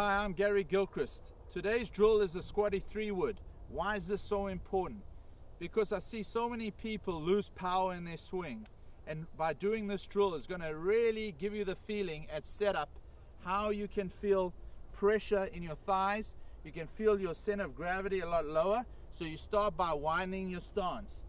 Hi, I'm Gary Gilchrist. Today's drill is a squatty three wood. Why is this so important? Because I see so many people lose power in their swing. And by doing this drill is going to really give you the feeling at setup how you can feel pressure in your thighs. You can feel your center of gravity a lot lower. So you start by winding your stance.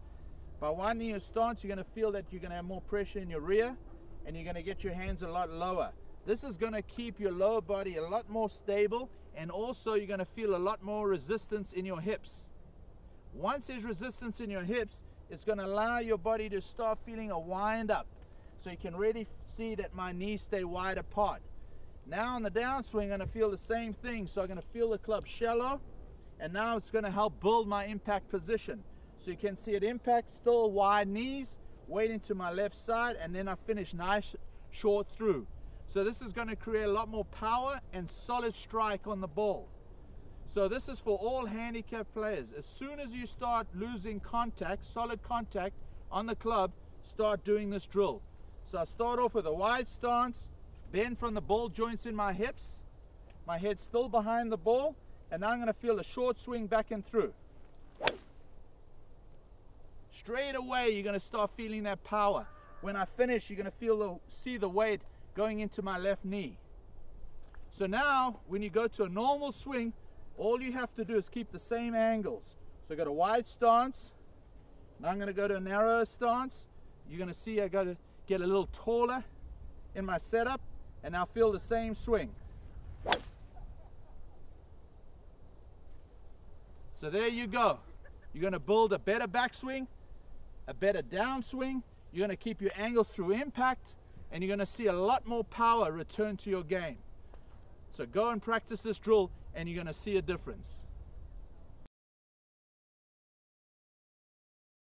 By winding your stance, you're going to feel that you're going to have more pressure in your rear and you're going to get your hands a lot lower. This is going to keep your lower body a lot more stable and also you're going to feel a lot more resistance in your hips. Once there's resistance in your hips, it's going to allow your body to start feeling a wind up. So you can really see that my knees stay wide apart. Now on the downswing, I'm going to feel the same thing. So I'm going to feel the club shallow and now it's going to help build my impact position. So you can see it impact, still wide knees, weighting to my left side, and then I finish nice short through. So this is going to create a lot more power and solid strike on the ball. So this is for all handicap players. As soon as you start losing contact, solid contact on the club, start doing this drill. So I start off with a wide stance, bend from the ball joints in my hips, my head still behind the ball, and now I'm going to feel a short swing back and through straight away you're going to start feeling that power. When I finish, you're going to feel the, see the weight going into my left knee. So now, when you go to a normal swing, all you have to do is keep the same angles. So I got a wide stance. Now I'm going to go to a narrower stance. You're going to see I got to get a little taller in my setup and now feel the same swing. So there you go. You're going to build a better backswing a better downswing. You're going to keep your angles through impact and you're going to see a lot more power return to your game. So go and practice this drill and you're going to see a difference.